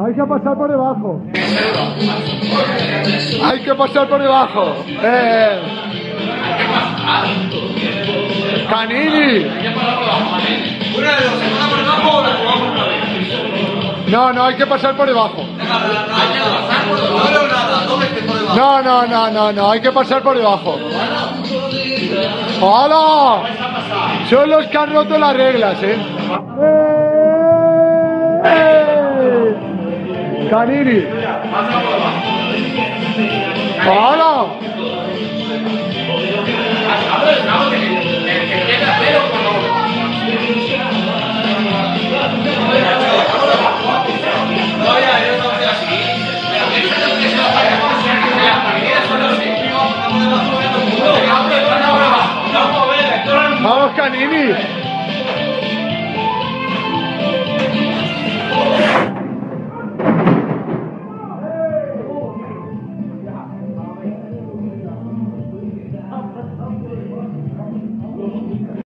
Hay que pasar por debajo. Hay que pasar por debajo. Eh. Canini. No, no, hay que pasar por debajo. No no. No, no, no, hay que pasar por debajo. ¡Hola! Son los que han roto las reglas. ¡Eh! Canini. ¡Hola! Vamos, Canini.